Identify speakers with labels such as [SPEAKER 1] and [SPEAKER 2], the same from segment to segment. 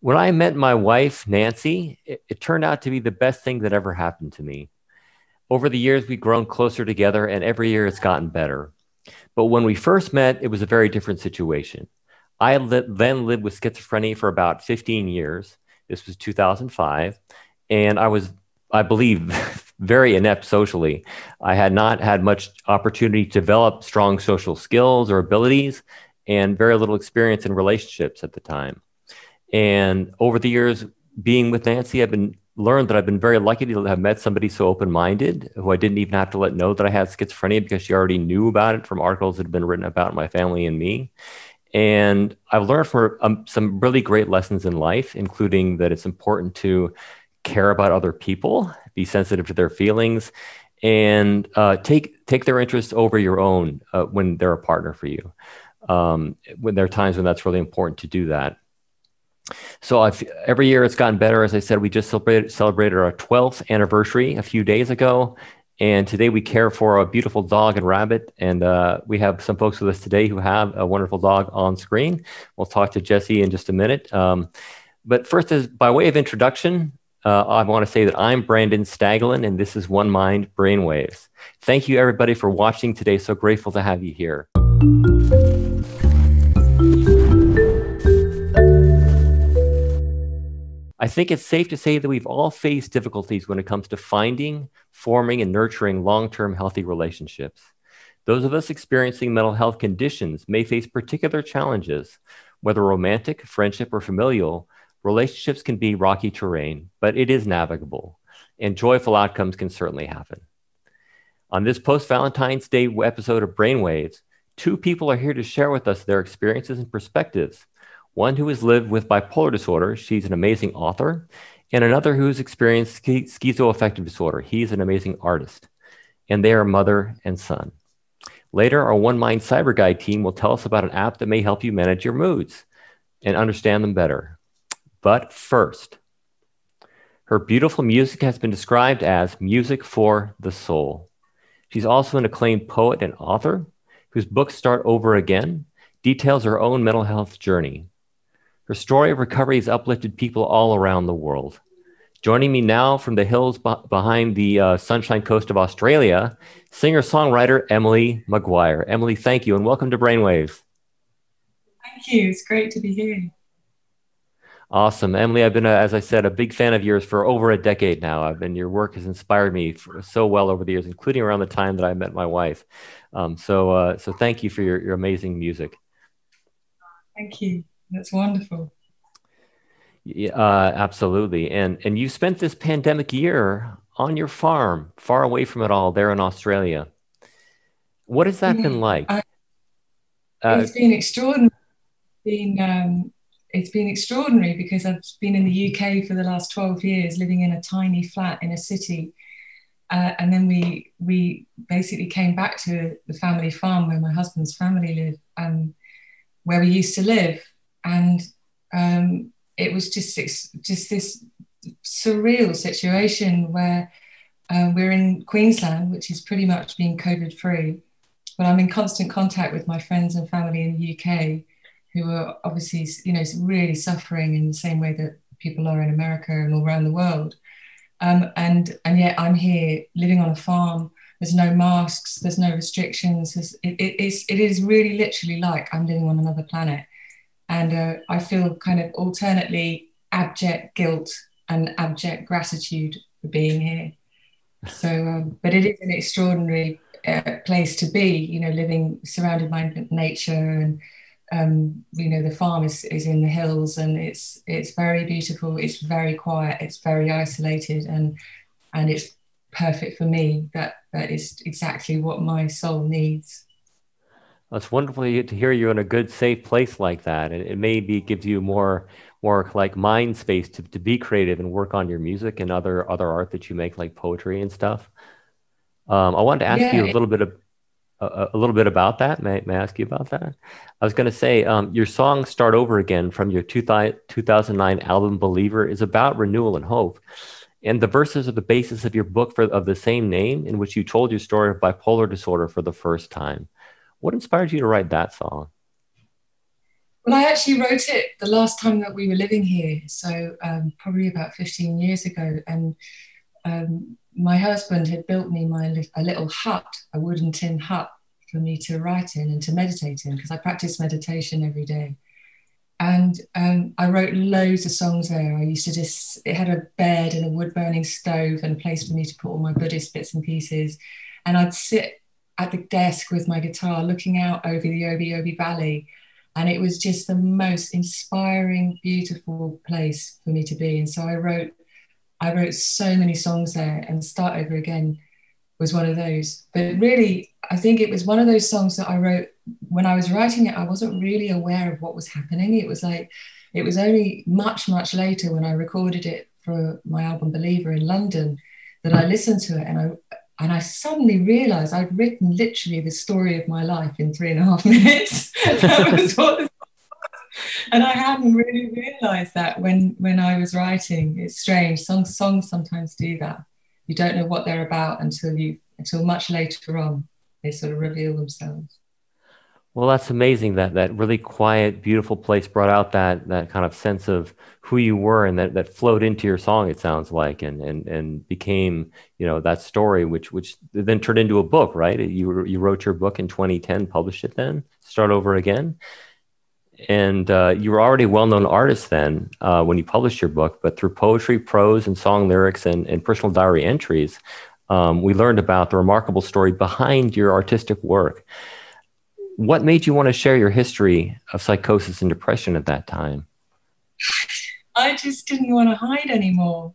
[SPEAKER 1] When I met my wife, Nancy, it, it, turned out to be the best thing that ever happened to me. Over the years, we've grown closer together, and every year it's gotten better. But when we first met, it was a very different situation. I li- then lived with schizophrenia for about 15 years. This was 2005. And I was, I believe, very inept socially. I had not had much opportunity to develop strong social skills or abilities and very little experience in relationships at the time. And over the years, being with Nancy, I've been learned that I've been very lucky to have met somebody so open-minded who I didn't even have to let know that I had schizophrenia because she already knew about it from articles that had been written about my family and me. And I've learned from um, some really great lessons in life, including that it's important to care about other people, be sensitive to their feelings, and uh, take take their interests over your own uh, when they're a partner for you. Um, when there are times when that's really important to do that. So I've, every year it's gotten better. As I said, we just celebrated, celebrated our 12th anniversary a few days ago. And today we care for a beautiful dog and rabbit. And uh, we have some folks with us today who have a wonderful dog on screen. We'll talk to Jessie in just a minute. Um, but first, as by way of introduction, uh, I want to say that I'm Brandon Staglin, and this is One Mind Brainwaves. Thank you, everybody, for watching today. So grateful to have you here. I think it's safe to say that we've all faced difficulties when it comes to finding, forming, and nurturing long term healthy relationships. Those of us experiencing mental health conditions may face particular challenges, whether romantic, friendship, or familial, relationships can be rocky terrain, but it is navigable, and joyful outcomes can certainly happen. On this post Valentine's Day episode of Brainwaves, two people are here to share with us their experiences and perspectives. One who has lived with bipolar disorder, she's an amazing author, and another who's experienced schizoaffective disorder. He's an amazing artist, and they are mother and son. Later, our One Mind Cyber Guide team will tell us about an app that may help you manage your moods and understand them better. But first, her beautiful music has been described as music for the soul. She's also an acclaimed poet and author whose book Start Over Again details her own mental health journey. Her story of recovery has uplifted people all around the world. Joining me now from the hills behind the uh, Sunshine Coast of Australia, singer songwriter Emily Maguire. Emily, thank you and welcome to Brainwaves.
[SPEAKER 2] Thank you. It's great to be here.
[SPEAKER 1] Awesome, Emily. I've been, a, as I said, a big fan of yours for over a decade now. I've been your work has inspired me so well over the years, including around the time that I met my wife. Um, so, uh, so thank you for your, your amazing music.
[SPEAKER 2] Thank you. That's wonderful.
[SPEAKER 1] Yeah, uh, absolutely. And and you spent this pandemic year on your farm, far away from it all, there in Australia. What has that been like?
[SPEAKER 2] Uh, it's been extraordinary. Been um, it's been extraordinary because I've been in the UK for the last 12 years, living in a tiny flat in a city. Uh, and then we we basically came back to the family farm where my husband's family live, um, where we used to live, and um, it was just just this surreal situation where uh, we're in Queensland, which is pretty much being COVID free, but I'm in constant contact with my friends and family in the UK who are obviously, you know, really suffering in the same way that people are in America and all around the world. Um, and and yet I'm here living on a farm. There's no masks. There's no restrictions. It, it is it is really literally like I'm living on another planet, and uh, I feel kind of alternately abject guilt and abject gratitude for being here. So, um, but it is an extraordinary uh, place to be. You know, living surrounded by nature and um, you know the farm is, is in the hills and it's it's very beautiful it's very quiet it's very isolated and and it's perfect for me that that is exactly what my soul needs
[SPEAKER 1] it's wonderful to hear you're in a good safe place like that and it maybe gives you more more like mind space to, to be creative and work on your music and other other art that you make like poetry and stuff um, i wanted to ask yeah, you a little bit of a, a, little bit about that? May, may I ask you about that? I was going to say um, your song "Start Over Again" from your two 2009 album "Believer" is about renewal and hope, and the verses are the basis of your book for, of the same name, in which you told your story of bipolar disorder for the first time. What inspired you to write that song?
[SPEAKER 2] Well, I actually wrote it the last time that we were living here, so um, probably about 15 years ago. And um, my husband had built me my a little hut, a wooden tin hut, for me to write in and to meditate in because I practice meditation every day. And um, I wrote loads of songs there. I used to just, it had a bed and a wood burning stove and a place for me to put all my Buddhist bits and pieces. And I'd sit at the desk with my guitar looking out over the Obi Obi Valley. And it was just the most inspiring, beautiful place for me to be. And so I wrote, I wrote so many songs there and Start Over Again was one of those. But really, I think it was one of those songs that I wrote when I was writing it. I wasn't really aware of what was happening. It was like, it was only much, much later when I recorded it for my album Believer in London that I listened to it and I and I suddenly realized I'd written literally the story of my life in three and a half minutes. that was what and I hadn't really realized that when when I was writing. It's strange. Songs songs sometimes do that you don't know what they're about until you until much later on they sort of reveal themselves
[SPEAKER 1] well that's amazing that that really quiet beautiful place brought out that that kind of sense of who you were and that that flowed into your song it sounds like and and and became you know that story which which then turned into a book right? You you wrote your book in 2010 published it then start over again. And uh, you were already a well-known artist then uh, when you published your book but through poetry prose and song lyrics and, and personal diary entries um, we learned about the remarkable story behind your artistic work what made you want to share your history of psychosis and depression at that time
[SPEAKER 2] i just didn't want to hide anymore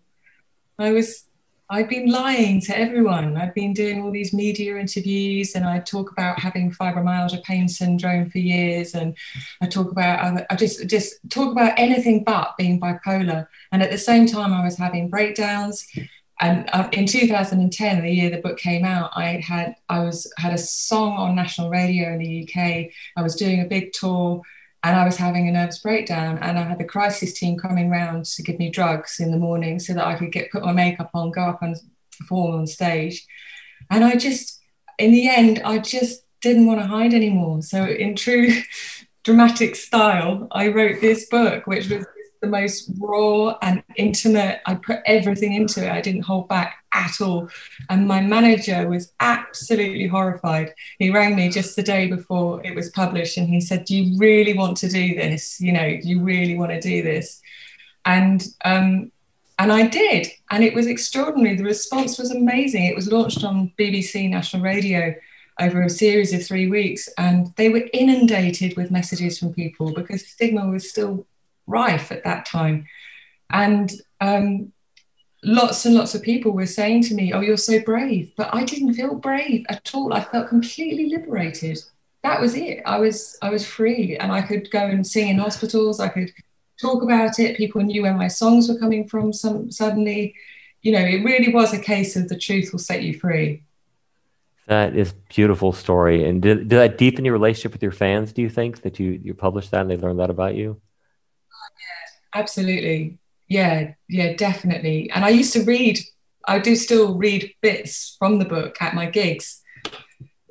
[SPEAKER 2] i was I've been lying to everyone. I've been doing all these media interviews and I talk about having fibromyalgia pain syndrome for years and I talk about I just just talk about anything but being bipolar. And at the same time I was having breakdowns. And uh, in 2010, the year the book came out, I had I was had a song on national radio in the UK. I was doing a big tour and I was having a nervous breakdown and I had the crisis team coming round to give me drugs in the morning so that I could get put my makeup on, go up and perform on stage. And I just, in the end, I just didn't want to hide anymore. So in true dramatic style, I wrote this book, which was the most raw and intimate. I put everything into it. I didn't hold back at all. And my manager was absolutely horrified. He rang me just the day before it was published and he said, Do you really want to do this? You know, do you really want to do this? And um, and I did, and it was extraordinary. The response was amazing. It was launched on BBC National Radio over a series of three weeks, and they were inundated with messages from people because stigma was still rife at that time. And um, lots and lots of people were saying to me, Oh, you're so brave. But I didn't feel brave at all. I felt completely liberated. That was it. I was I was free and I could go and sing in hospitals. I could talk about it. People knew where my songs were coming from some suddenly. You know, it really was a case of the truth will set you free.
[SPEAKER 1] That is beautiful story. And did, did that deepen your relationship with your fans, do you think, that you, you published that and they learned that about you?
[SPEAKER 2] Absolutely. Yeah, yeah, definitely. And I used to read, I do still read bits from the book at my gigs,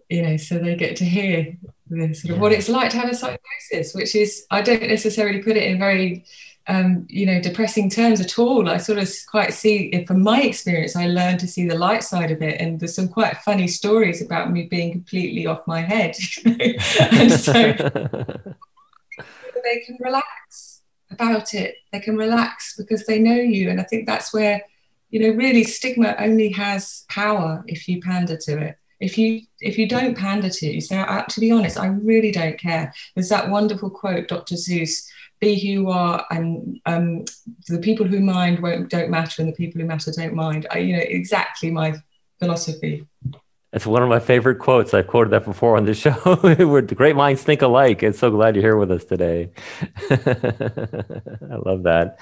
[SPEAKER 2] you know, so they get to hear the sort of what it's like to have a psychosis, which is, I don't necessarily put it in very, um, you know, depressing terms at all. I sort of quite see, from my experience, I learned to see the light side of it. And there's some quite funny stories about me being completely off my head. and so they can relax about it. They can relax because they know you. And I think that's where, you know, really stigma only has power if you pander to it. If you if you don't pander to it, you say, to be honest, I really don't care. There's that wonderful quote, Dr. Seuss be who you are, and um, the people who mind won't don't matter, and the people who matter don't mind. I, you know, exactly my philosophy.
[SPEAKER 1] It's one of my favorite quotes. I've quoted that before on the show. Where the great minds think alike. And so glad you're here with us today. I love that.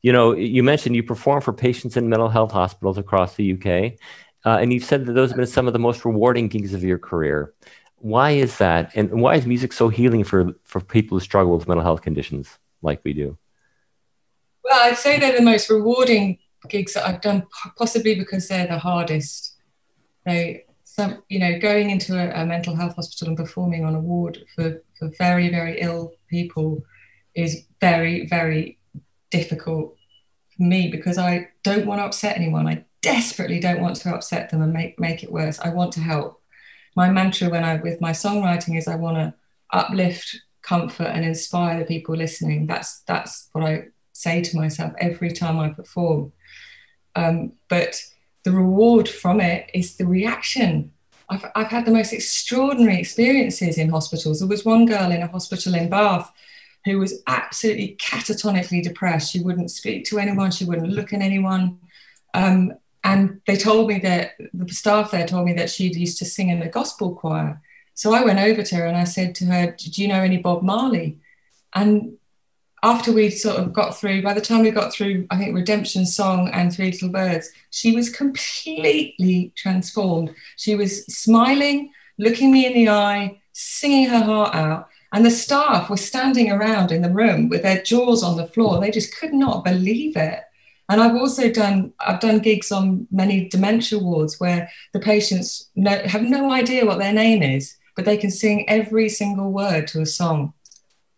[SPEAKER 1] You know, you mentioned you perform for patients in mental health hospitals across the UK. Uh, and you've said that those have been some of the most rewarding gigs of your career. Why is that? And why is music so healing for, for people who struggle with mental health conditions like we do?
[SPEAKER 2] Well, I'd say they're the most rewarding gigs that I've done, possibly because they're the hardest. They some, you know, going into a, a, mental health hospital and performing on a ward for, for very, very ill people is very, very difficult for me because I don't want to upset anyone. I desperately don't want to upset them and make, make it worse. I want to help. My mantra when I with my songwriting is I want to uplift, comfort, and inspire the people listening. That's that's what I say to myself every time I perform. Um, but the reward from it is the reaction. I've, I've had the most extraordinary experiences in hospitals. There was one girl in a hospital in Bath who was absolutely catatonically depressed. She wouldn't speak to anyone, she wouldn't look at anyone. Um, and they told me that the staff there told me that she'd used to sing in the gospel choir. So I went over to her and I said to her, Do you know any Bob Marley? And after we sort of got through, by the time we got through, I think Redemption Song and Three Little Birds, she was completely transformed. She was smiling, looking me in the eye, singing her heart out. And the staff were standing around in the room with their jaws on the floor. They just could not believe it. And I've also done I've done gigs on many dementia wards where the patients know, have no idea what their name is, but they can sing every single word to a song.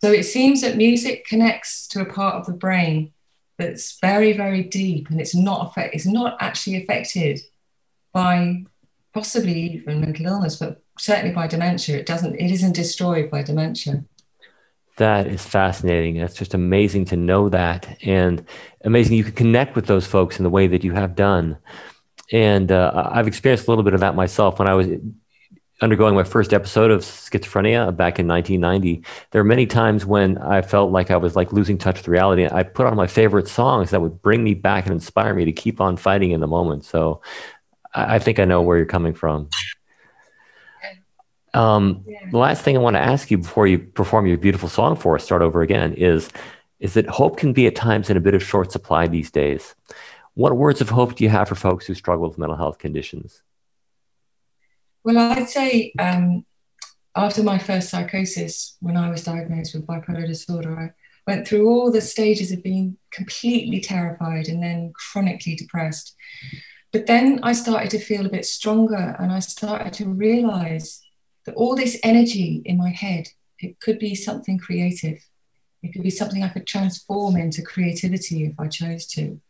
[SPEAKER 2] So it seems that music connects to a part of the brain that's very, very deep, and it's not affect, it's not actually affected by possibly even mental illness, but certainly by dementia. It doesn't. It isn't destroyed by dementia.
[SPEAKER 1] That is fascinating. That's just amazing to know that, and amazing you can connect with those folks in the way that you have done. And uh, I've experienced a little bit of that myself when I was undergoing my first episode of schizophrenia back in 1990 there were many times when i felt like i was like losing touch with reality i put on my favorite songs that would bring me back and inspire me to keep on fighting in the moment. So i, I think i know where you're coming from. Um, yeah. the last thing i want to ask you before you perform your beautiful song for us start over again is is that hope can be at times in a bit of short supply these days. What words of hope do you have for folks who struggle with mental health conditions
[SPEAKER 2] well, I'd say um, after my first psychosis, when I was diagnosed with bipolar disorder, I went through all the stages of being completely terrified and then chronically depressed. But then I started to feel a bit stronger and I started to realize that all this energy in my head, it could be something creative. It could be something I could transform into creativity if I chose to.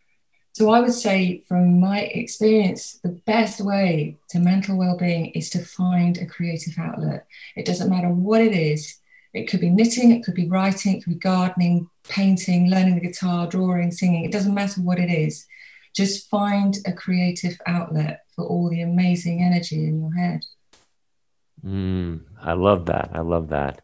[SPEAKER 2] So I would say, from my experience, the best way to mental well-being is to find a creative outlet. It doesn't matter what it is. It could be knitting, it could be writing, it could be gardening, painting, learning the guitar, drawing, singing. It doesn't matter what it is. Just find a creative outlet for all the amazing energy in your head.
[SPEAKER 1] Mm, I love that. I love that.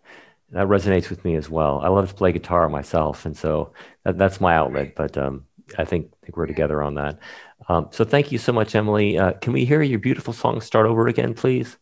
[SPEAKER 1] That resonates with me as well. I love to play guitar myself, and so that, that's my outlet. But um, I think, I think we're together on that. Um, so thank you so much, Emily. Uh, can we hear your beautiful song start over again, please?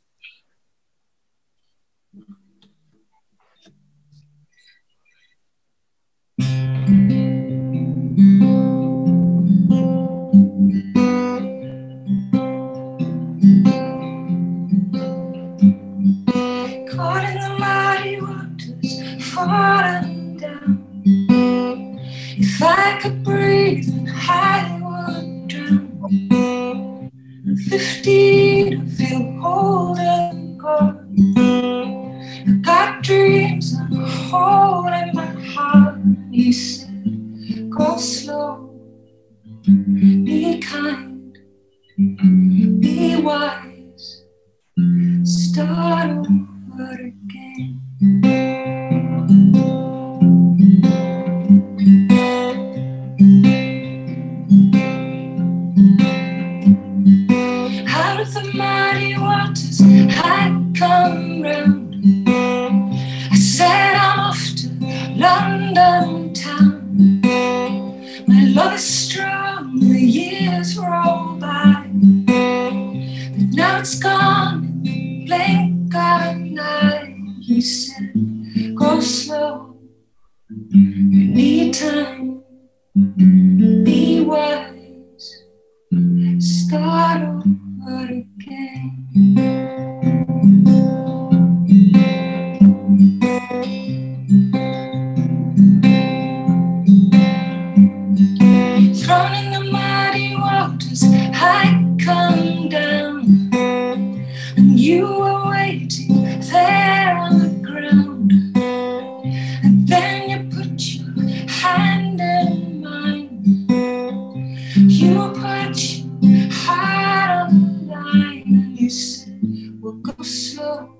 [SPEAKER 1] will consume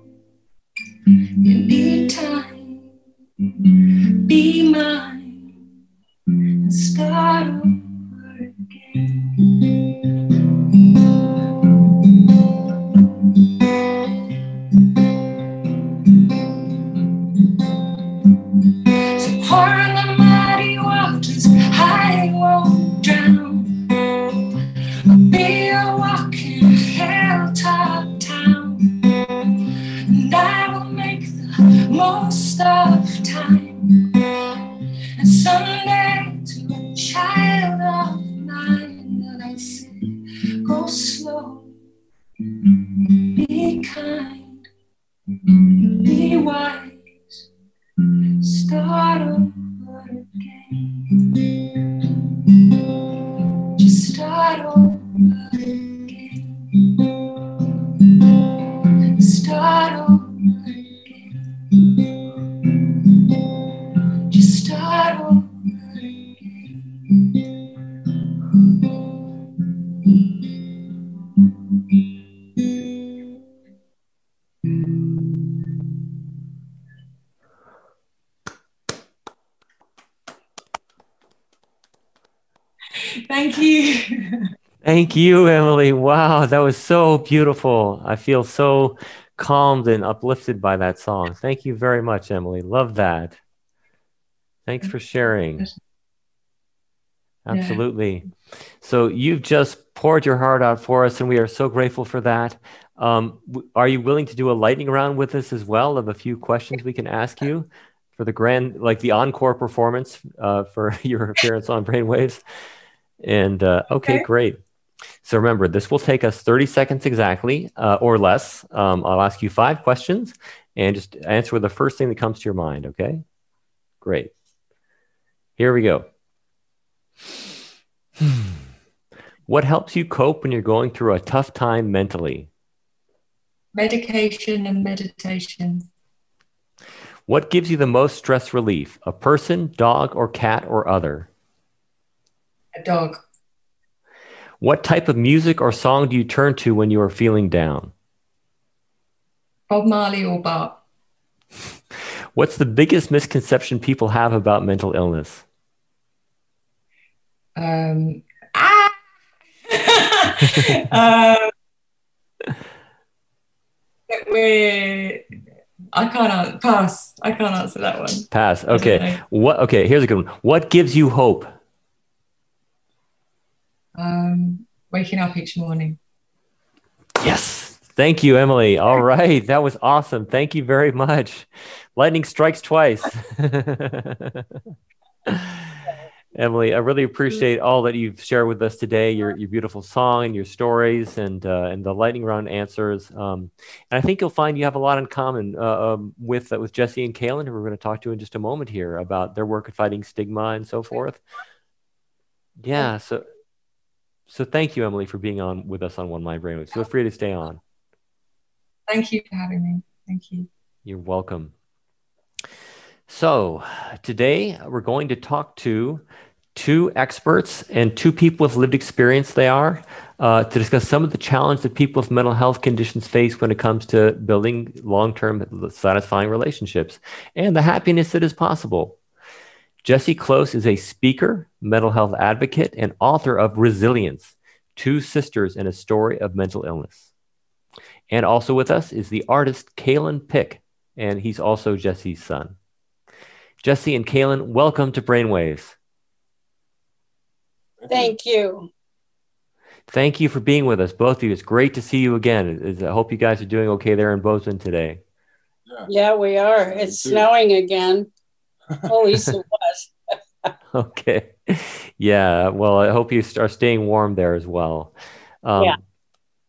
[SPEAKER 1] mm-hmm. You need time. Mm-hmm. Be mine. And
[SPEAKER 2] start over again. Thank
[SPEAKER 1] Thank you, Emily. Wow, that was so beautiful. I feel so calmed and uplifted by that song. Thank you very much, Emily. Love that. Thanks for sharing. Absolutely. Yeah. So you've just poured your heart out for us, and we are so grateful for that. Um, are you willing to do a lightning round with us as well of a few questions we can ask you for the grand, like the encore performance uh, for your appearance on Brainwaves? And uh, okay, okay, great. So remember, this will take us 30 seconds exactly uh, or less. Um, I'll ask you five questions and just answer with the first thing that comes to your mind. Okay, great. Here we go. what helps you cope when you're going through a tough time mentally?
[SPEAKER 2] Medication and meditation.
[SPEAKER 1] What gives you the most stress relief? A person, dog, or cat, or other?
[SPEAKER 2] A dog.
[SPEAKER 1] What type of music or song do you turn to when you are feeling down?
[SPEAKER 2] Bob Marley or Bob.
[SPEAKER 1] What's the biggest misconception people have about mental illness?
[SPEAKER 2] Um, ah! um, I can't pass. I can't answer that one.
[SPEAKER 1] Pass. Okay. What? Okay. Here's a good one. What gives you hope?
[SPEAKER 2] Um, waking up each morning.
[SPEAKER 1] Yes. Thank you, Emily. All right. That was awesome. Thank you very much. Lightning strikes twice. Emily, I really appreciate all that you've shared with us today, your, your beautiful song and your stories and, uh, and the lightning round answers. Um, and I think you'll find you have a lot in common uh, um, with, uh, with Jessie and Calen, who we're going to talk to in just a moment here about their work at fighting stigma and so forth. Yeah. So, so thank you, Emily, for being on with us on One Mind Brainwaves. Feel free to stay on.
[SPEAKER 2] Thank you for having me. Thank you.
[SPEAKER 1] You're welcome. So, today we're going to talk to two experts and two people with lived experience they are uh, to discuss some of the challenges that people with mental health conditions face when it comes to building long-term satisfying relationships and the happiness that is possible jessie close is a speaker mental health advocate and author of resilience two sisters and a story of mental illness and also with us is the artist Calen Pick, and he's also Jessie's son. Jessie and Calen, welcome to Brainwaves.
[SPEAKER 3] Thank you.
[SPEAKER 1] Thank you for being with us, both of you. It's great to see you again. I hope you guys are doing okay there in Bozeman today.
[SPEAKER 3] Yeah, yeah we are. It's snowing again. At least it was.
[SPEAKER 1] okay. Yeah. Well, I hope you are staying warm there as well. Um, yeah.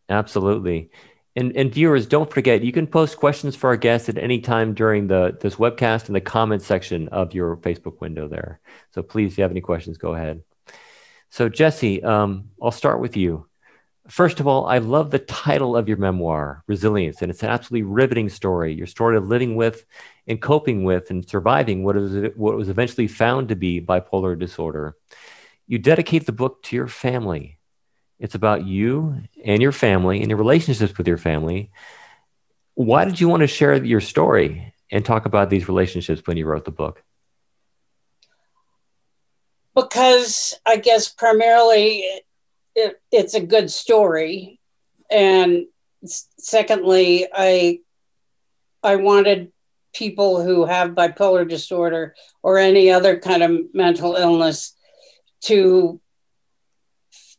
[SPEAKER 1] Absolutely. And, and viewers, don't forget, you can post questions for our guests at any time during the this webcast in the comment section of your Facebook window there. So please, if you have any questions, go ahead. So, Jessie, um, I'll start with you. First of all, I love the title of your memoir, Resilience, and it's an absolutely riveting story. Your story of living with and coping with and surviving what was, what was eventually found to be bipolar disorder. You dedicate the book to your family. It's about you and your family and your relationships with your family. Why did you want to share your story and talk about these relationships when you wrote the book?
[SPEAKER 3] because I guess primarily it, it, it's a good story, and secondly, I I wanted people who have bipolar disorder or any other kind of mental illness to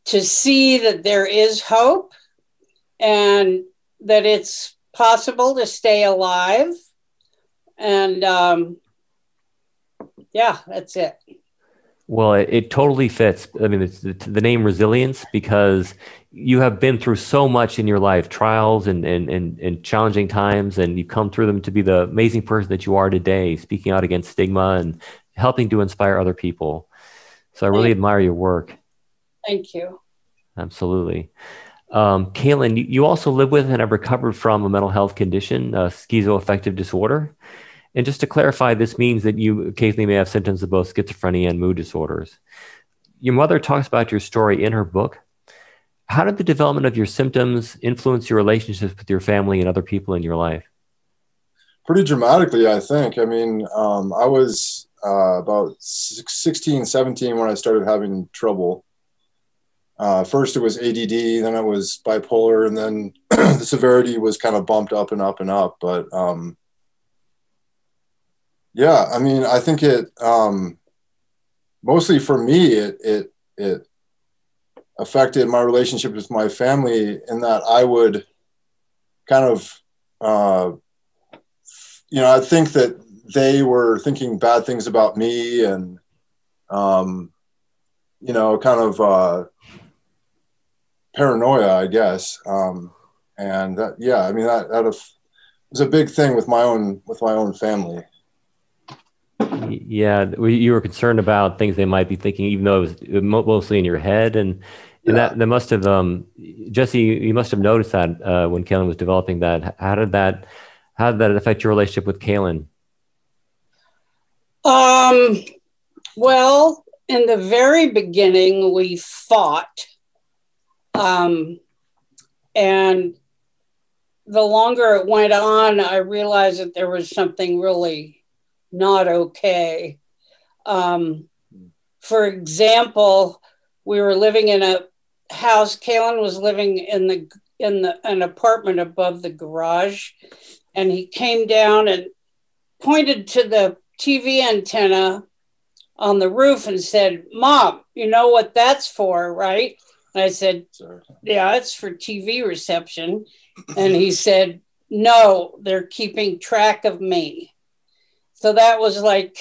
[SPEAKER 3] to see that there is hope and that it's possible to stay alive. And um, yeah that's it
[SPEAKER 1] well, it, it, totally fits. I mean, it's, it's the name resilience because you have been through so much in your life, trials and, and, and, and challenging times, and you've come through them to be the amazing person that you are today, speaking out against stigma and helping to inspire other people. So I really admire your work.
[SPEAKER 3] Thank you.
[SPEAKER 1] Absolutely. Um, Calen, you, you also live with and have recovered from a mental health condition, a schizoaffective disorder. And just to clarify, this means that you occasionally may have symptoms of both schizophrenia and mood disorders. Your mother talks about your story in her book. How did the development of your symptoms influence your relationships with your family and other people in your life?
[SPEAKER 4] Pretty dramatically, I think. I mean, um, I was uh, about 16, 17 when I started having trouble. Uh, first, it was ADD, then it was bipolar, and then the severity was kind of bumped up and up and up. But um, yeah, I mean, I think it um, mostly for me, it it it affected my relationship with my family in that I would kind of, uh, you know, I think that they were thinking bad things about me and, um, you know, kind of uh, paranoia, I guess. Um, and that, yeah, I mean, that, that was a big thing with my own with my own family.
[SPEAKER 1] Yeah, you were concerned about things they might be thinking, even though it was mostly in your head, and and yeah. that that must have um, Jessie, you must have noticed that uh, when Calen was developing that. How did that how did that affect your relationship with Calen?
[SPEAKER 3] Um, well, in the very beginning, we fought, um, and the longer it went on, I realized that there was something really not okay. Um, for example, we were living in a house. Calen was living in the in the an apartment above the garage, and he came down and pointed to the TV antenna on the roof and said, "Mom, you know what that's for, right?" And I said, "Yeah, it's for TV reception." And he said, "No, they're keeping track of me." So that was like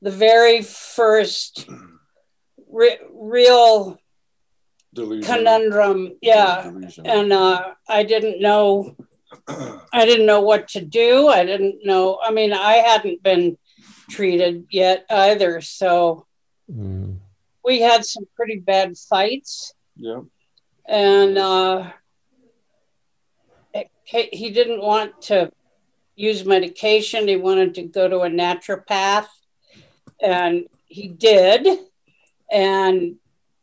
[SPEAKER 3] the very first re- real Delusion. conundrum. Yeah. Delusion. And uh, I didn't know. I didn't know what to do. I didn't know. I mean, I hadn't been treated yet either. So mm. we had some pretty bad fights.
[SPEAKER 4] Yeah.
[SPEAKER 3] And uh, it, he didn't want to use medication. He wanted to go to a naturopath, and he did, and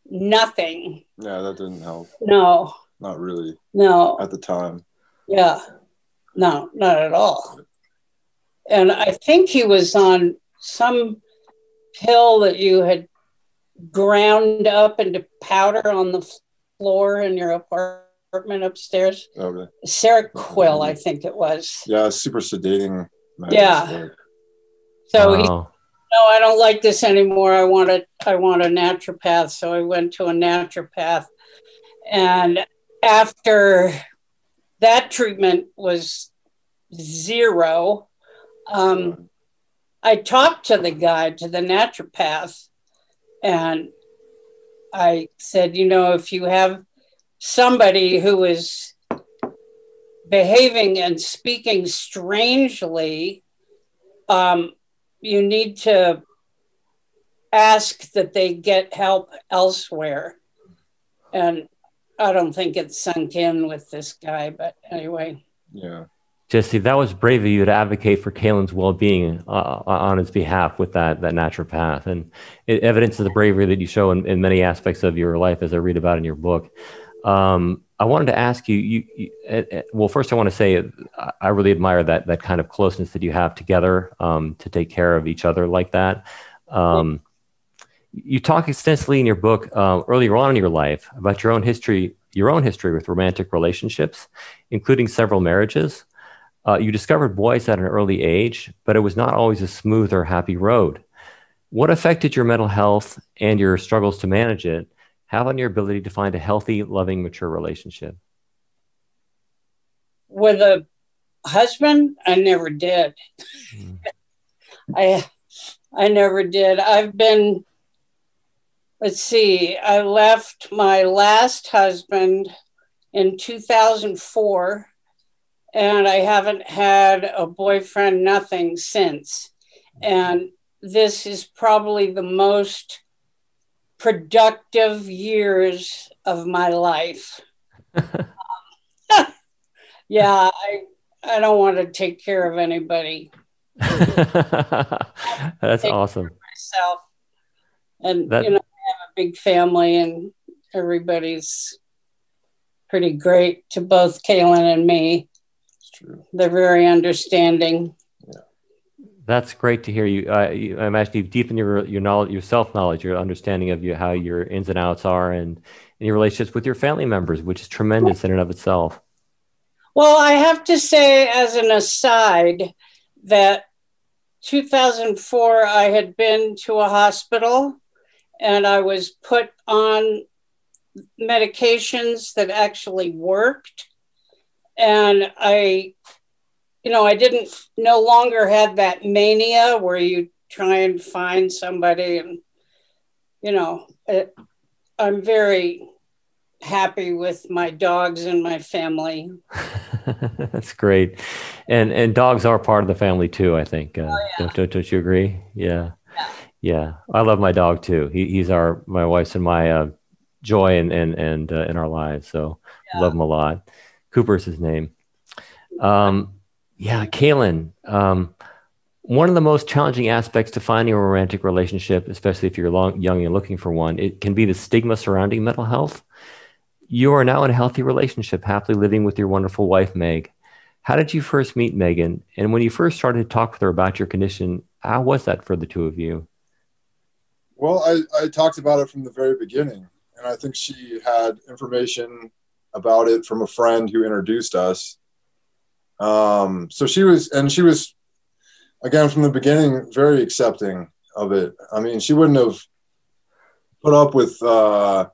[SPEAKER 3] nothing.
[SPEAKER 4] Yeah, that didn't help.
[SPEAKER 3] No.
[SPEAKER 4] Not really.
[SPEAKER 3] No.
[SPEAKER 4] At the time.
[SPEAKER 3] Yeah. No, not at all. And I think he was on some pill that you had ground up into powder on the floor in your apartment apartment upstairs.
[SPEAKER 4] Okay.
[SPEAKER 3] Seroquel, I think it was.
[SPEAKER 4] Yeah, super sedating.
[SPEAKER 3] Yeah. So wow. he, no, I don't like this anymore. I want a, I want a naturopath. So I went to a naturopath, and after that treatment was zero, um, I talked to the guy, to the naturopath, and I said, you know, if you have somebody who is behaving and speaking strangely, um, you need to ask that they get help elsewhere. And I don't think it's sunk in with this guy, but anyway.
[SPEAKER 4] Yeah.
[SPEAKER 1] Jessie, that was brave of you to advocate for Calen's well-being uh, on his behalf with that that naturopath, and it evidences the bravery that you show in, in many aspects of your life, as I read about in your book. Um, I wanted to ask you, you, you uh, well, first I want to say I really admire that that kind of closeness that you have together um, to take care of each other like that. Um, you talk extensively in your book uh, earlier on in your life about your own history, your own history with romantic relationships, including several marriages. Uh, you discovered boys at an early age, but it was not always a smooth or happy road. What affected your mental health and your struggles to manage it have on your ability to find a healthy, loving, mature relationship?
[SPEAKER 3] With a husband, I never did. Mm. I I never did. I've been let's see, I left my last husband in 2004 and I haven't had a boyfriend nothing since. And this is probably the most productive years of my life. yeah, I I don't want to take care of anybody.
[SPEAKER 1] That's awesome.
[SPEAKER 3] Myself, and that... you know, I have a big family, and everybody's pretty great to both Calen and me. It's true. They're very understanding.
[SPEAKER 1] That's great to hear you. Uh, you I'm actually deepen your your knowledge, your self knowledge, your understanding of you, how your ins and outs are, and, and your relationships with your family members, which is tremendous in and of itself.
[SPEAKER 3] Well, I have to say, as an aside, that 2004, I had been to a hospital and I was put on medications that actually worked. And I you know, I didn't no longer had that mania where you try and find somebody and, you know, it, I'm very happy with my dogs and my family.
[SPEAKER 1] That's great, and and dogs are part of the family too. I think. Uh, oh, yeah. don't, don't, don't you agree? Yeah. yeah, yeah. I love my dog too. He, he's our my wife's and my uh, joy and and and uh, in our lives. So yeah. love him a lot. Cooper's his name. Um, yeah, Calen, um, one of the most challenging aspects to finding a romantic relationship, especially if you're long, young and looking for one, it can be the stigma surrounding mental health. You are now in a healthy relationship, happily living with your wonderful wife, Meg. How did you first meet Megan? And when you first started to talk with her about your condition, how was that for the two of you?
[SPEAKER 4] Well, I, I talked about it from the very beginning. And I think she had information about it from a friend who introduced us. Um, so she was, and she was, again, from the beginning, very accepting of it. I mean, she wouldn't have put up with uh,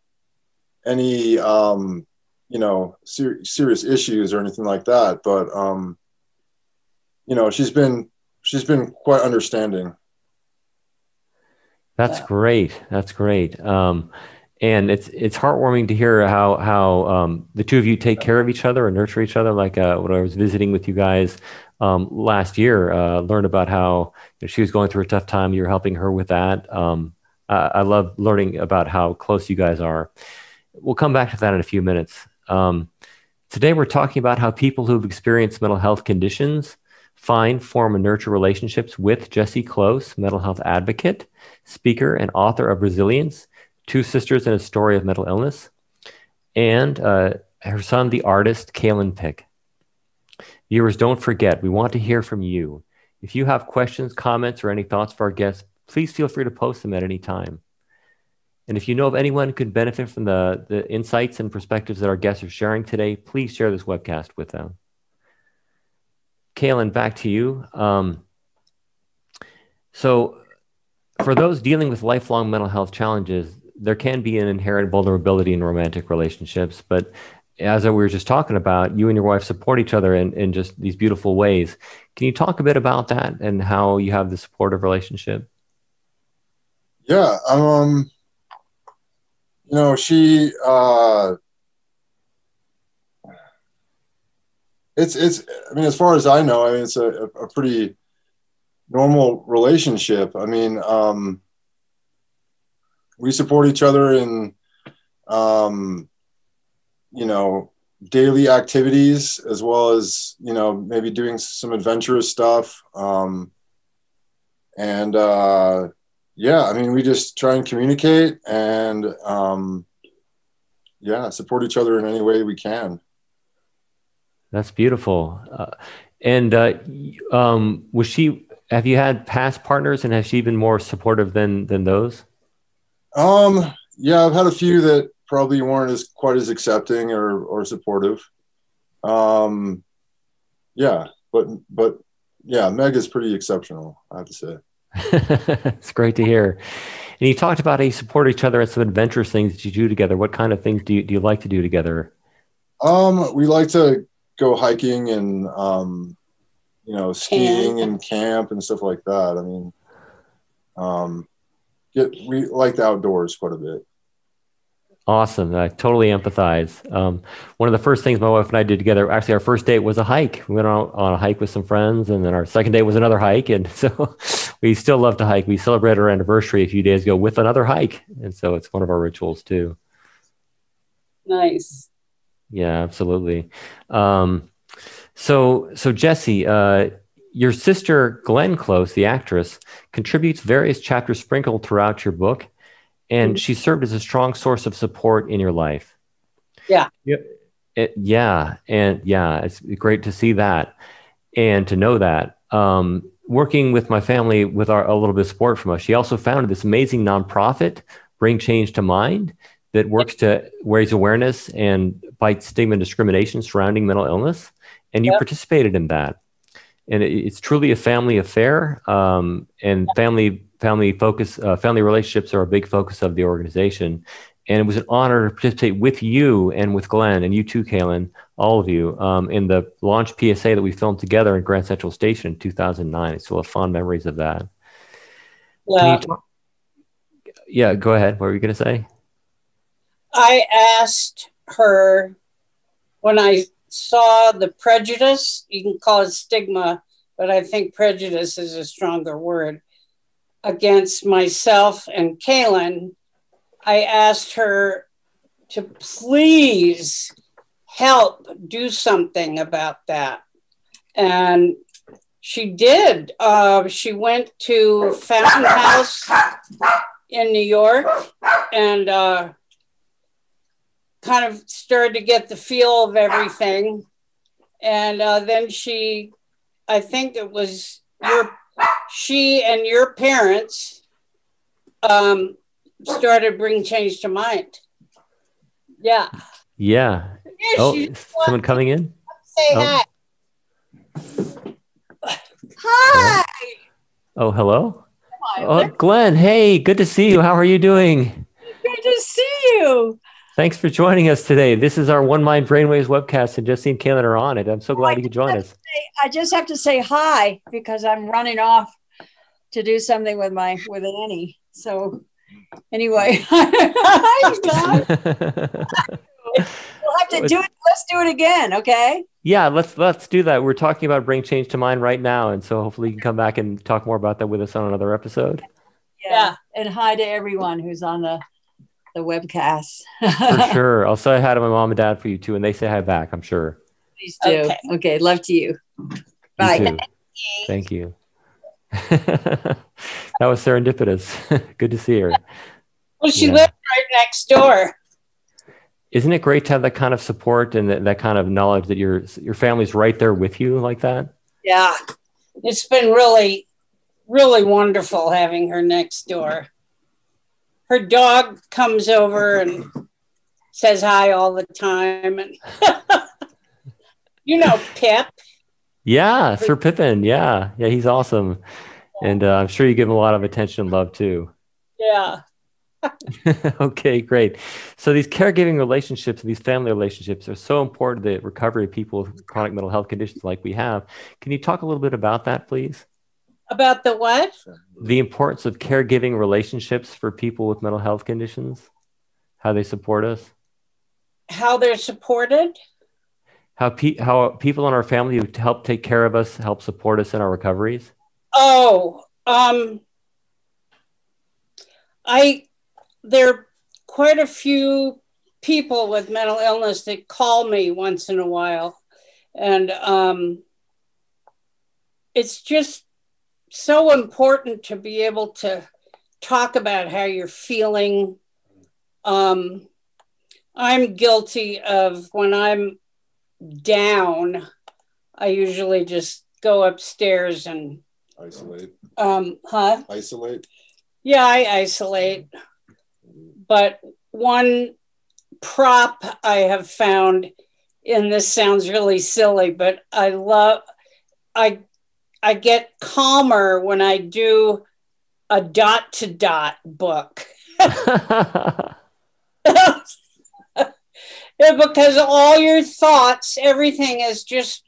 [SPEAKER 4] any, um, you know, ser- serious issues or anything like that. But, um, you know, she's been, she's been quite understanding.
[SPEAKER 1] That's great. That's great. Um, and it's it's heartwarming to hear how how um, the two of you take care of each other and nurture each other. Like uh, when I was visiting with you guys um, last year, uh, learned about how you know, she was going through a tough time. You're helping her with that. Um, I, I, love learning about how close you guys are. We'll come back to that in a few minutes. Um, today, we're talking about how people who've experienced mental health conditions find, form, and nurture relationships with Jessie Close, mental health advocate, speaker, and author of Resilience two sisters and a story of mental illness, and uh, her son, the artist, Calen Pick. Viewers, don't forget, we want to hear from you. If you have questions, comments, or any thoughts for our guests, please feel free to post them at any time. And if you know of anyone who could benefit from the, the insights and perspectives that our guests are sharing today, please share this webcast with them. Calen, back to you. Um, so, for those dealing with lifelong mental health challenges, there can be an inherent vulnerability in romantic relationships, but as we were just talking about, you and your wife support each other in, in just these beautiful ways. Can you talk a bit about that and how you have the supportive relationship?
[SPEAKER 4] Yeah. Um, you know, she, uh, it's, it's, I mean, as far as I know, I mean, it's a, a pretty normal relationship. I mean, um, we support each other in um, you know daily activities as well as you know maybe doing some adventurous stuff. Um, and uh, yeah i mean we just try and communicate and um, yeah support each other in any way we can.
[SPEAKER 1] That's beautiful. Uh, and uh, um, was she have you had past partners and has she been more supportive than than those
[SPEAKER 4] Um, yeah, I've had a few that probably weren't as quite as accepting or or supportive. Um, yeah, but but yeah, Meg is pretty exceptional. I have to say.
[SPEAKER 1] it's great to hear. And you talked about how you support each other at some adventurous things that you do together. What kind of things do you, do you like to do together?
[SPEAKER 4] Um, we like to go hiking and um, you know skiing camp. and camp and stuff like that. I mean, um, get we like the outdoors quite a bit.
[SPEAKER 1] Awesome. I totally empathize. Um, one of the first things my wife and I did together, actually, our first date was a hike. We went on, on a hike with some friends, and then our second date was another hike. And so we still love to hike. We celebrated our anniversary a few days ago with another hike. And so it's one of our rituals too.
[SPEAKER 3] Nice.
[SPEAKER 1] Yeah, absolutely. Um, so, so Jessie, uh, your sister Glenn Close, the actress, contributes various chapters sprinkled throughout your book and mm-hmm. she served as a strong source of support in your life.
[SPEAKER 3] Yeah.
[SPEAKER 1] It, yeah. And yeah, it's great to see that and to know that. Um, working with my family with our, a little bit of support from us, she also founded this amazing nonprofit, Bring Change to Mind, that works to raise awareness and fight stigma and discrimination surrounding mental illness. And you yep. participated in that. And it, it's truly a family affair. Um, and family family focus, uh, family relationships are a big focus of the organization. And it was an honor to participate with you and with Glenn and you too, Calen, all of you, um, in the launch PSA that we filmed together in Grand Central Station in 2009. I still have fond memories of that.
[SPEAKER 3] Yeah.
[SPEAKER 1] yeah, go ahead. What were you going to say?
[SPEAKER 3] I asked her when I saw the prejudice, you can call it stigma, but I think prejudice is a stronger word against myself and Calen, I asked her to please help do something about that. And she did. Uh, she went to Fountain House in New York and uh, kind of started to get the feel of everything. And uh, then she, I think it was your she and your parents um, started bring change to mind. Yeah.
[SPEAKER 1] Yeah. yeah oh, someone coming in?
[SPEAKER 3] Say
[SPEAKER 1] oh.
[SPEAKER 3] hi. Hi.
[SPEAKER 1] Oh, hello. Oh, Glenn. Hey, good to see you. How are you doing?
[SPEAKER 5] Good to see you.
[SPEAKER 1] Thanks for joining us today. This is our One Mind Brainwaves webcast, and Justine and Calen are on it. I'm so oh, glad you could join us.
[SPEAKER 5] Say, I just have to say hi because I'm running off to do something with my with Annie. So anyway, hi guys. we'll have to do it. Let's do it again, okay?
[SPEAKER 1] Yeah, let's let's do that. We're talking about bring change to mind right now, and so hopefully you can come back and talk more about that with us on another episode.
[SPEAKER 5] Yeah, yeah. and hi to everyone who's on the the webcast.
[SPEAKER 1] for sure. I'll say hi to my mom and dad for you too, and they say hi back, I'm sure.
[SPEAKER 5] Please do. Okay. okay. Love to you. Bye.
[SPEAKER 1] You Thank you. that was serendipitous. Good to see her.
[SPEAKER 3] Well, she yeah. lived right next door.
[SPEAKER 1] Isn't it great to have that kind of support and that, that kind of knowledge that your your family's right there with you like that?
[SPEAKER 3] Yeah, it's been really, really wonderful having her next door her dog comes over and says hi all the time and you know pip.
[SPEAKER 1] Yeah sir pippin. Yeah. Yeah he's awesome. And uh, i'm sure you give him a lot of attention and love too.
[SPEAKER 3] Yeah.
[SPEAKER 1] Okay great. So these caregiving relationships and these family relationships are so important to the recovery of people with chronic mental health conditions like we have. Can you talk a little bit about that please
[SPEAKER 3] about the what?
[SPEAKER 1] The importance of caregiving relationships for people with mental health conditions, how they support us.
[SPEAKER 3] How they're supported?
[SPEAKER 1] How, pe- how people in our family who help take care of us, help support us in our recoveries?
[SPEAKER 3] Oh, um, I, there are quite a few people with mental illness that call me once in a while. And um, it's just so important to be able to talk about how you're feeling. Um, I'm guilty of when I'm down, I usually just go upstairs and
[SPEAKER 4] isolate.
[SPEAKER 3] Um, huh?
[SPEAKER 4] Isolate.
[SPEAKER 3] Yeah, I isolate. but one prop I have found, and this sounds really silly, but I love, I, I get calmer when I do a dot to dot book. because all your thoughts, everything is just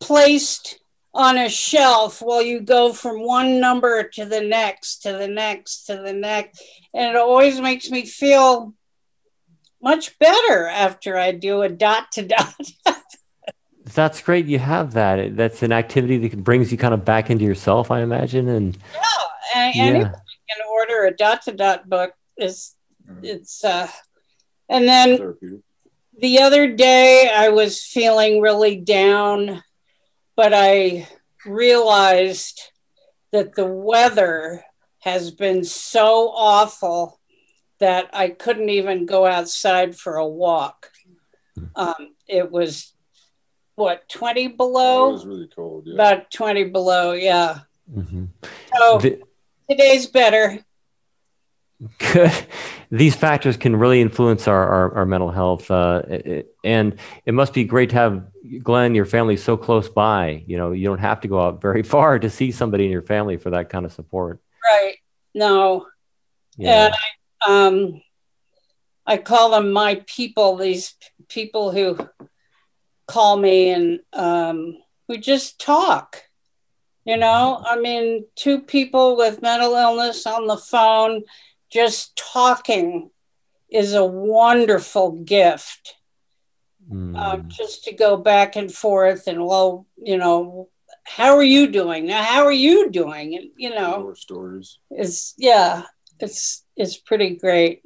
[SPEAKER 3] placed on a shelf while you go from one number to the next, to the next, to the next. And it always makes me feel much better after I do a dot to dot.
[SPEAKER 1] That's great. You have that. That's an activity that brings you kind of back into yourself, I imagine. And
[SPEAKER 3] yeah, and yeah. anyone can order a dot to dot book. Is it's uh, and then the other day I was feeling really down, but I realized that the weather has been so awful that I couldn't even go outside for a walk. Um, it was what 20 below?
[SPEAKER 4] it was really cold. Yeah.
[SPEAKER 3] About 20 below, yeah. Mm-hmm. So the, today's better.
[SPEAKER 1] Good. These factors can really influence our, our, our mental health. Uh, it, and it must be great to have Glenn, your family so close by. You know, you don't have to go out very far to see somebody in your family for that kind of support.
[SPEAKER 3] Right. No. Yeah. And I, um, I call them my people, these people who call me and um, we just talk. You know, I mean, two people with mental illness on the phone just talking is a wonderful gift. Mm. Uh, just to go back and forth and well, you know, how are you doing? Now, how are you doing? And you know,
[SPEAKER 4] More stories.
[SPEAKER 3] It's yeah, it's it's pretty great.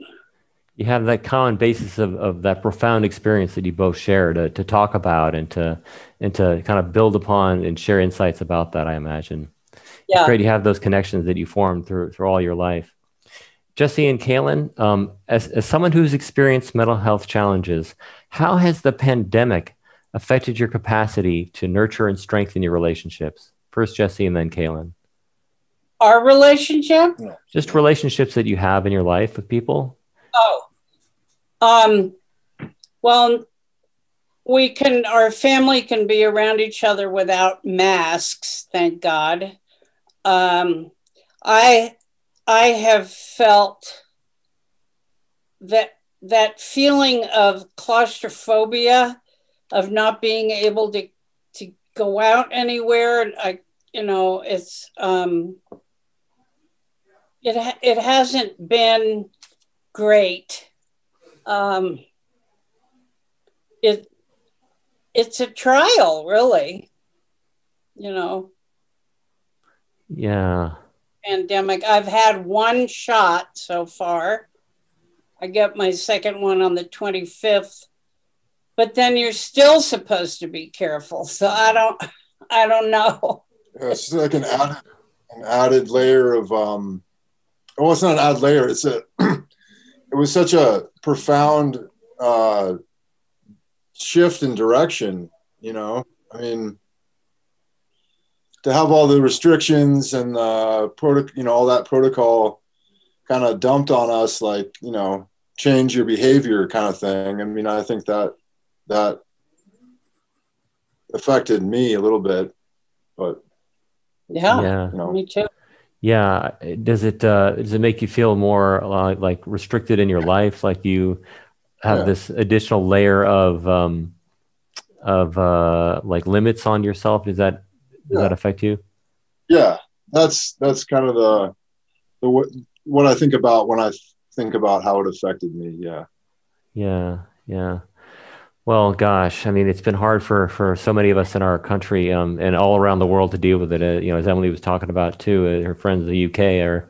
[SPEAKER 1] You have that common basis of, of that profound experience that you both share to, to talk about and to and to kind of build upon and share insights about that. I imagine. Yeah. It's great you have those connections that you formed through through all your life. Jessie and Calen, um, as, as someone who's experienced mental health challenges, how has the pandemic affected your capacity to nurture and strengthen your relationships? First, Jessie, and then Calen.
[SPEAKER 3] Our relationship?
[SPEAKER 1] Just relationships that you have in your life with people.
[SPEAKER 3] Oh, um, well, we can. Our family can be around each other without masks. Thank God. Um, I I have felt that that feeling of claustrophobia of not being able to to go out anywhere I you know it's um it it hasn't been great um it it's a trial really you know
[SPEAKER 1] yeah
[SPEAKER 3] pandemic. I've had one shot so far. I get my second one on the 25th. But then you're still supposed to be careful. So I don't I don't know.
[SPEAKER 4] Yeah, it's like an added an added layer of um well it's not an added layer, it's a it was such a profound uh shift in direction, you know. I mean to have all the restrictions and the protocol, you know, all that protocol kind of dumped on us, like, you know, change your behavior kind of thing. I mean, I think that that affected me a little bit, but
[SPEAKER 3] yeah, yeah. You know, me too.
[SPEAKER 1] Yeah. Does it, uh, does it make you feel more uh, like restricted in your life? Like you have yeah. this additional layer of, um, of, uh, like limits on yourself? Is that, does yeah. that affect you?
[SPEAKER 4] Yeah, that's that's kind of the the what what I think about when I think about how it affected me. Yeah.
[SPEAKER 1] Yeah. Yeah. Well, gosh, I mean, it's been hard for for so many of us in our country um, and all around the world to deal with it. Uh, you know, as Emily was talking about too, uh, her friends in the UK are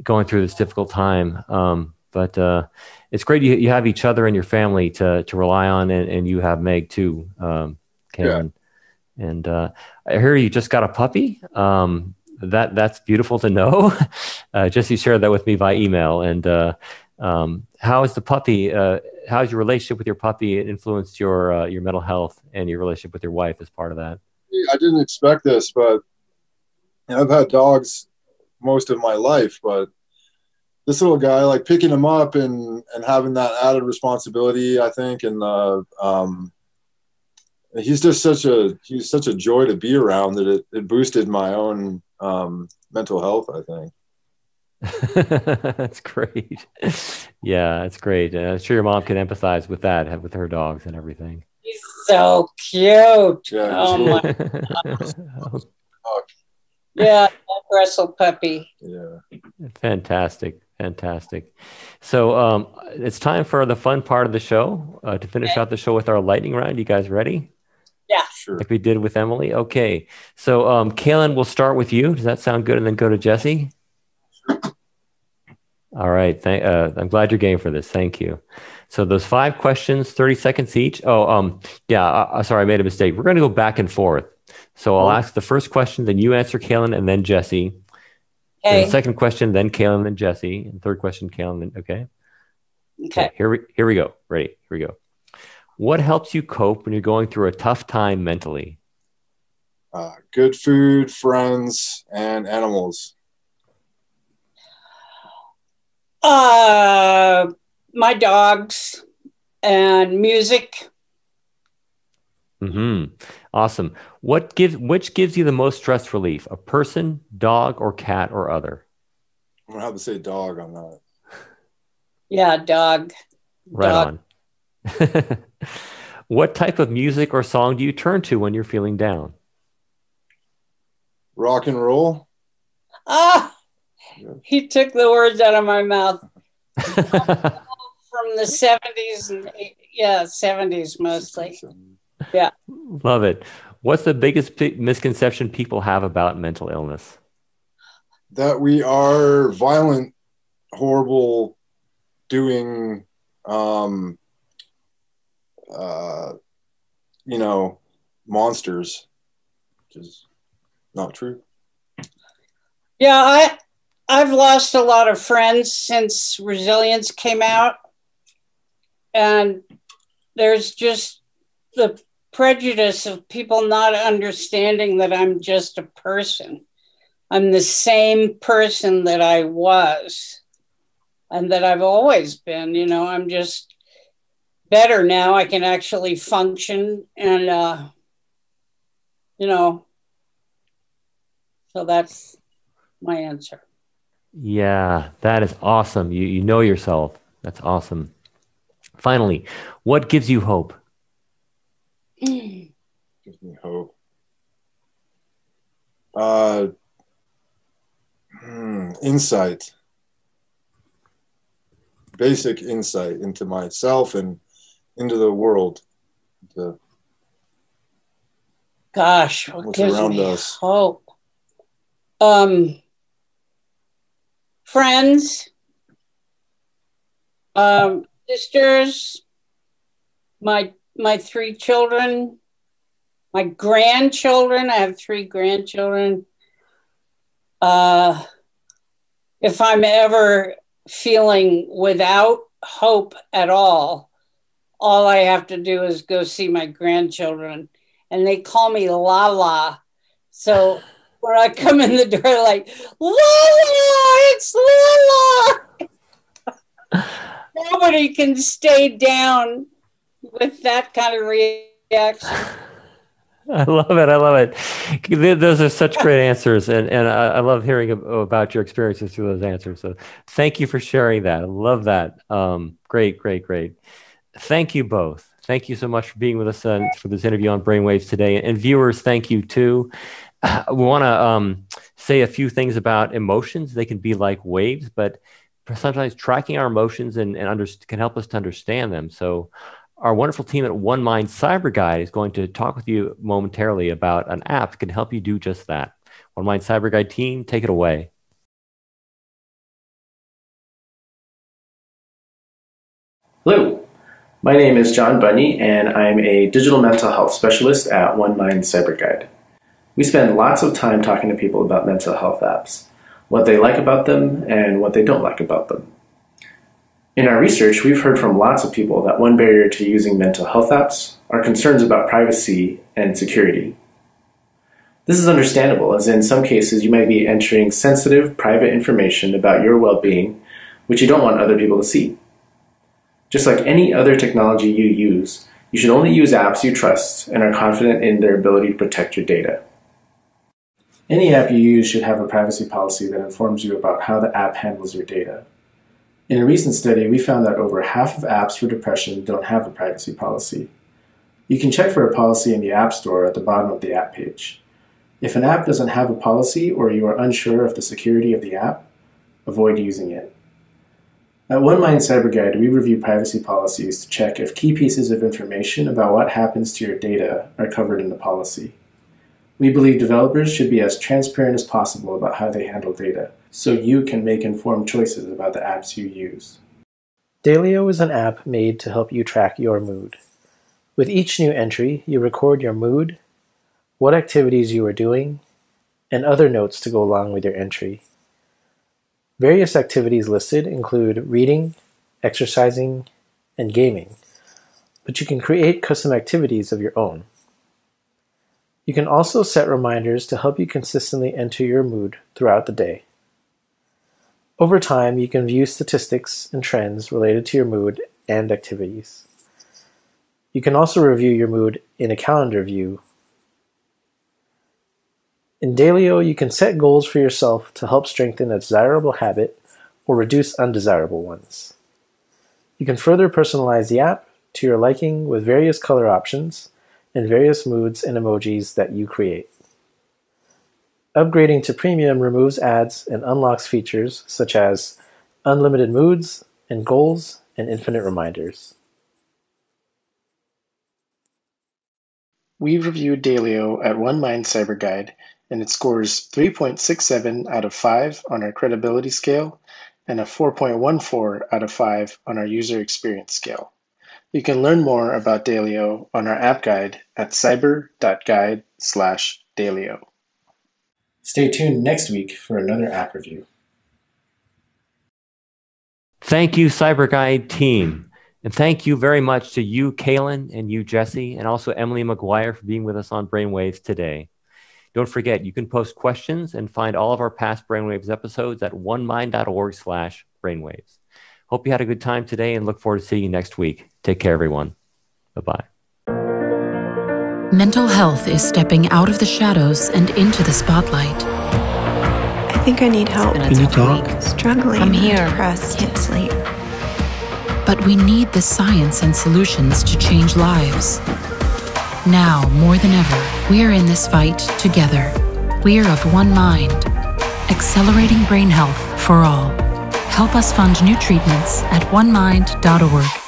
[SPEAKER 1] going through this difficult time. Um, but uh, it's great you, you have each other and your family to to rely on, and, and you have Meg too, um, Calen. And uh, I hear you just got a puppy. Um, that that's beautiful to know. uh, Jessie shared that with me by email. And uh, um, how is the puppy? Uh, your relationship with your puppy influenced your uh, your mental health and your relationship with your wife as part of that?
[SPEAKER 4] I didn't expect this, but I've had dogs most of my life, but this little guy, like picking him up and and having that added responsibility, I think, and the um, he's just such a he's such a joy to be around that it, it boosted my own um, mental health. I think.
[SPEAKER 1] that's great. Yeah, that's great. Uh, I'm sure your mom can empathize with that, with her dogs and everything.
[SPEAKER 3] He's so cute. Yeah, oh my yeah, Russell puppy.
[SPEAKER 4] Yeah.
[SPEAKER 1] Fantastic. Fantastic. So um, it's time for the fun part of the show uh, to finish okay. out the show with our lightning round. You guys ready?
[SPEAKER 3] Yeah.
[SPEAKER 4] Sure.
[SPEAKER 1] Like we did with Emily. Okay. So um, Calen, we'll start with you. Does that sound good? And then go to Jessie? Sure. All right. Thank, uh, I'm glad you're game for this. Thank you. So those five questions, 30 seconds each. Oh, um, yeah. Uh, uh sorry, I made a mistake. We're going to go back and forth. So I'll ask the first question, then you answer, Calen, and then Jessie. Okay. The second question, then Calen, then Jessie. And third question, Calen, then okay.
[SPEAKER 3] Okay. okay.
[SPEAKER 1] Here we here we go. Ready? Here we go. What helps you cope when you're going through a tough time mentally?
[SPEAKER 4] Uh, good food, friends, and animals.
[SPEAKER 3] Uh, my dogs and music.
[SPEAKER 1] Hmm. Awesome. What gives which gives you the most stress relief? A person, dog, or cat, or other?
[SPEAKER 4] I'm gonna have to say dog on that.
[SPEAKER 3] Yeah, dog.
[SPEAKER 1] Right dog. on. what type of music or song do you turn to when you're feeling down?
[SPEAKER 4] Rock and roll.
[SPEAKER 3] Ah, he took the words out of my mouth. From the 70s and yeah, 70s mostly. Yeah.
[SPEAKER 1] Love it. What's the biggest misconception people have about mental illness?
[SPEAKER 4] That we are violent, horrible, doing, um, uh, you know, monsters, which is not true.
[SPEAKER 3] Yeah, I I've lost a lot of friends since Resilience came out, and there's just the prejudice of people not understanding that I'm just a person. I'm the same person that I was and that I've always been. You know, I'm just better now. I can actually function and, uh, you know, so that's my answer.
[SPEAKER 1] Yeah, that is awesome. You, you know yourself. That's awesome. Finally, what gives you hope?
[SPEAKER 4] Gives me hope. Uh, hmm, insight. Basic insight into myself and into the world. The,
[SPEAKER 3] Gosh, what gives around me us. hope? Um, friends, um, sisters, my my three children, my grandchildren. I have three grandchildren. Uh, if I'm ever feeling without hope at all, all I have to do is go see my grandchildren, and they call me Lala. So when I come in the door, like Lala, it's Lala. Nobody can stay down with that kind of reaction.
[SPEAKER 1] I love it. I love it. Those are such great answers, and and I, love hearing about your experiences through those answers. So, thank you for sharing that. I love that. Um, great, great, great. Thank you both. Thank you so much for being with us uh, for this interview on Brainwaves today, and viewers, thank you too. We want to um, say a few things about emotions. They can be like waves, but sometimes tracking our emotions and, and under, can help us to understand them. So our wonderful team at One Mind Cyber Guide is going to talk with you momentarily about an app that can help you do just that. One Mind Cyber Guide team, take it away.
[SPEAKER 6] Hello, my name is John Bunny, and I'm a digital mental health specialist at One Mind Cyber Guide. We spend lots of time talking to people about mental health apps, what they like about them, and what they don't like about them. In our research, we've heard from lots of people that one barrier to using mental health apps are concerns about privacy and security. This is understandable, as in some cases you might be entering sensitive private information about your well being which you don't want other people to see. Just like any other technology you use, you should only use apps you trust and are confident in their ability to protect your data. Any app you use should have a privacy policy that informs you about how the app handles your data. In a recent study, we found that over half of apps for depression don't have a privacy policy. You can check for a policy in the App Store at the bottom of the app page. If an app doesn't have a policy or you are unsure of the security of the app, avoid using it. At One OneMind CyberGuide, we review privacy policies to check if key pieces of information about what happens to your data are covered in the policy. We believe developers should be as transparent as possible about how they handle data, so you can make informed choices about the apps you use.
[SPEAKER 7] Daylio is an app made to help you track your mood. With each new entry, you record your mood, what activities you are doing, and other notes to go along with your entry. Various activities listed include reading, exercising, and gaming, but you can create custom activities of your own. You can also set reminders to help you consistently enter your mood throughout the day. Over time, you can view statistics and trends related to your mood and activities. You can also review your mood in a calendar view. In Daylio, you can set goals for yourself to help strengthen a desirable habit or reduce undesirable ones. You can further personalize the app to your liking with various color options and various moods and emojis that you create. Upgrading to Premium removes ads and unlocks features such as unlimited moods and goals and infinite reminders. We've reviewed Daylio at OneMind CyberGuide and it scores 3.67 out of 5 on our credibility scale and a 4.14 out of 5 on our user experience scale. You can learn more about Daylio on our app guide at cyber.guide slash Daylio. Stay tuned next week for another app review.
[SPEAKER 1] Thank you, CyberGuide team. And thank you very much to you, Calen, and you, Jessie, and also Emily Maguire for being with us on Brainwaves today. Don't forget, you can post questions and find all of our past Brainwaves episodes at onemind.org slash brainwaves. Hope you had a good time today and look forward to seeing you next week. Take care, everyone. Bye bye.
[SPEAKER 8] Mental health is stepping out of the shadows and into the spotlight.
[SPEAKER 9] I think I need help.
[SPEAKER 10] Can you talk? Week.
[SPEAKER 9] Struggling.
[SPEAKER 8] I'm here.
[SPEAKER 9] Depressed. Can't sleep.
[SPEAKER 8] But we need the science and solutions to change lives. Now, more than ever, we are in this fight together. We are of one mind, accelerating brain health for all. Help us fund new treatments at onemind.org.